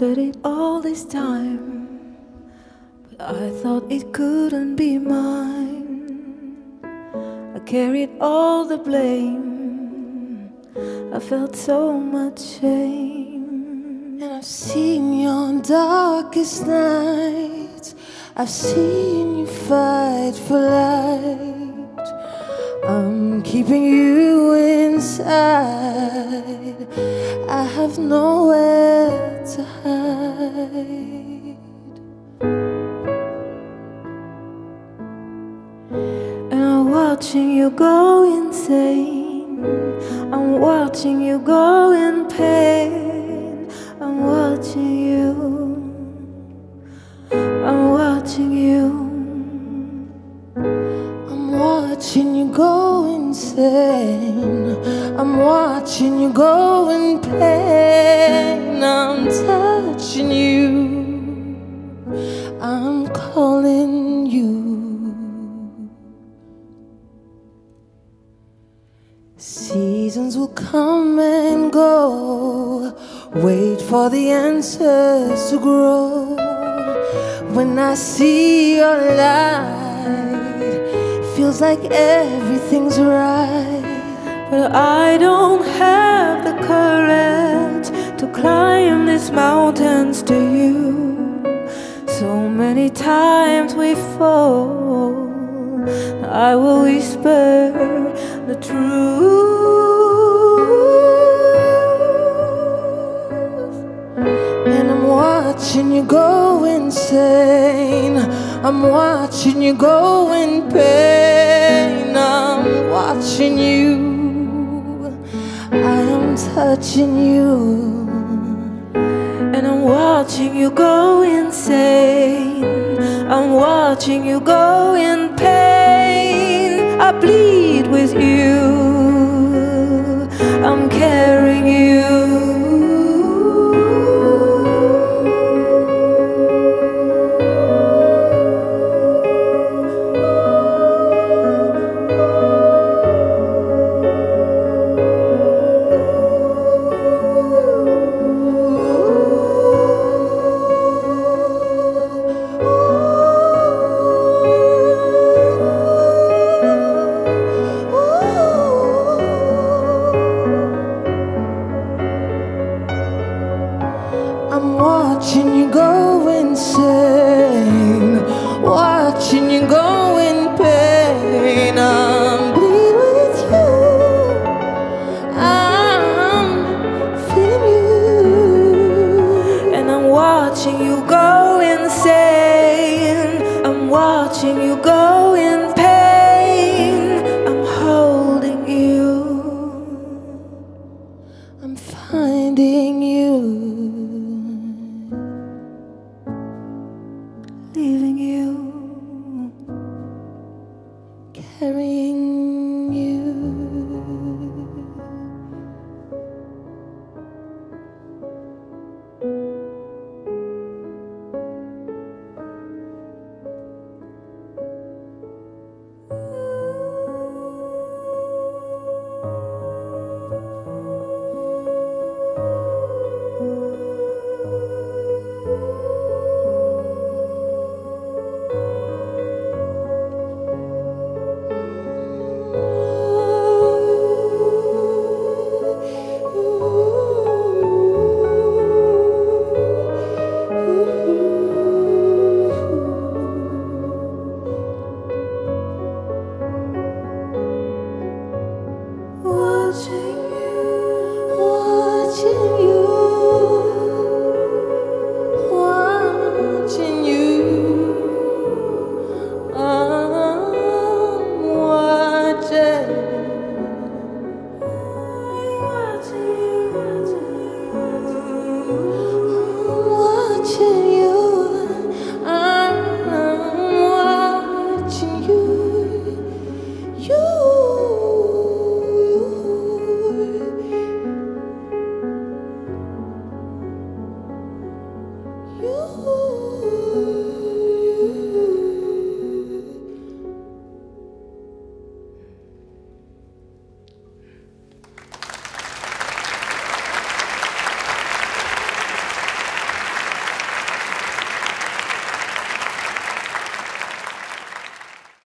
wanted it all this time, but I thought it couldn't be mine. I carried all the blame, I felt so much shame. And I've seen your darkest nights, I've seen you fight for light. I'm keeping you inside, I have nowhere to hide. And I'm watching you go insane. I'm watching you go in pain. I'm watching you. I'm watching you. I'm watching you go insane. I'm watching you go in pain. I'm touching you. I'm calling you. Seasons will come and go. Wait for the answers to grow. When I see your light, feels like everything's right. But I don't have the courage to climb these mountains to you. So many times we fall. I will whisper the truth. And I'm watching you go insane. I'm watching you go in pain. I'm watching you. Touching you. And I'm watching you go insane. I'm watching you go in pain. I bleed with you. I'm carrying I'm watching you go insane, watching you go in pain. I'm bleeding with you. I'm feeling you. And I'm watching you go Leaving you. Carrying Ooh. You.